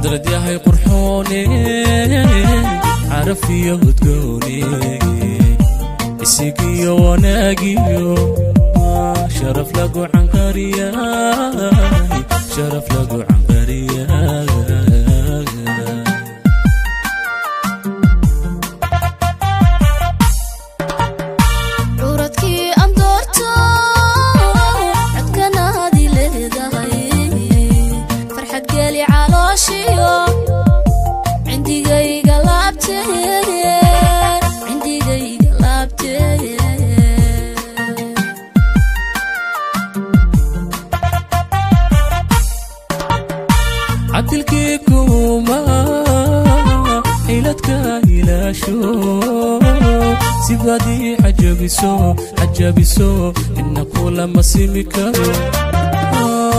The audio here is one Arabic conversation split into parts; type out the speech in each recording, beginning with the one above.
بعد رديها يقرحوني عارف يهدقوني السيقية وناقيو شرف لقو عنقرية شرف لقو قالي على sidadii ajabiso ajabiso inna kulama simi karo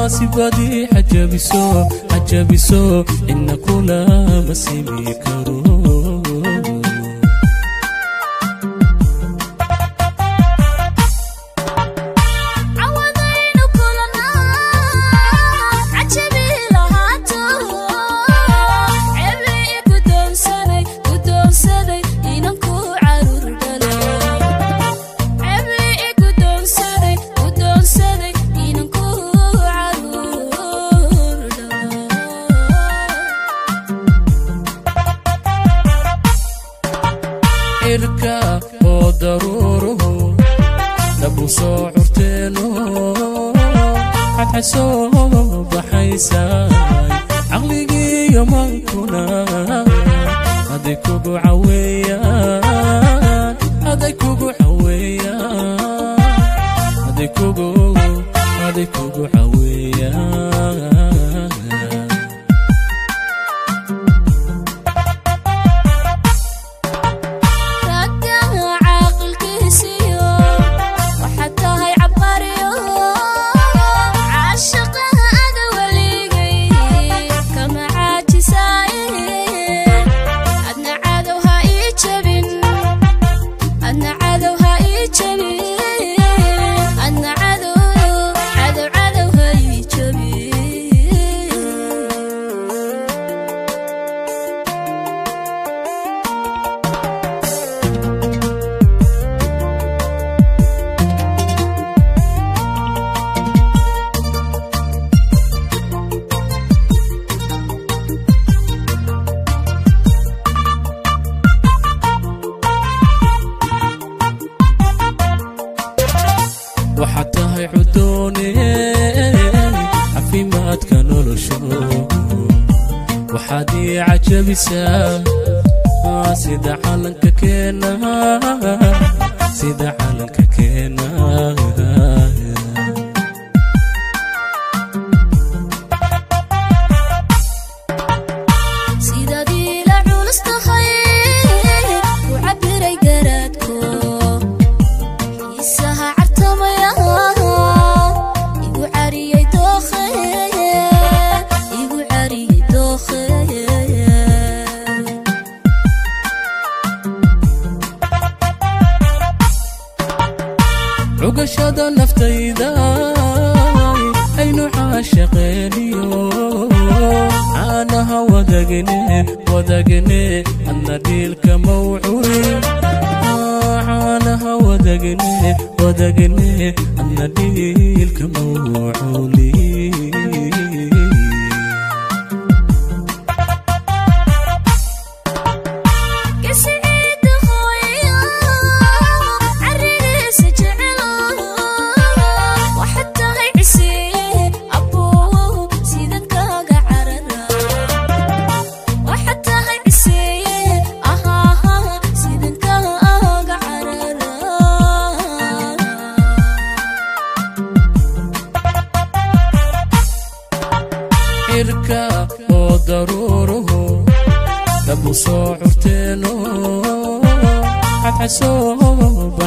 munaasibadii ajabiso ajabiso inna kula ma karo markaa oo daruuraho dhabu soo curteeno xadxasoo baxaysaa caqligiiyo mankuna aday kugu caweeyaan aday kugu caweeyaan aday kugu aday kugu caweeyaan waxaad tahay cuddoone caafimaadka nolosho waxaad ii cajabisaa sida calanka keena sida calanka ogaashada naftayda aynu caashaqeeniyo caanaha wadagne wadagne adna dhiilka mawcurin caanaha wadagne wadagne adna dhiilka mawculin نوره ابو صعوبتينو حد حسوب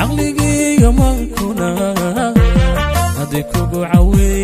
عقلي يوم كنا هذيك بعوي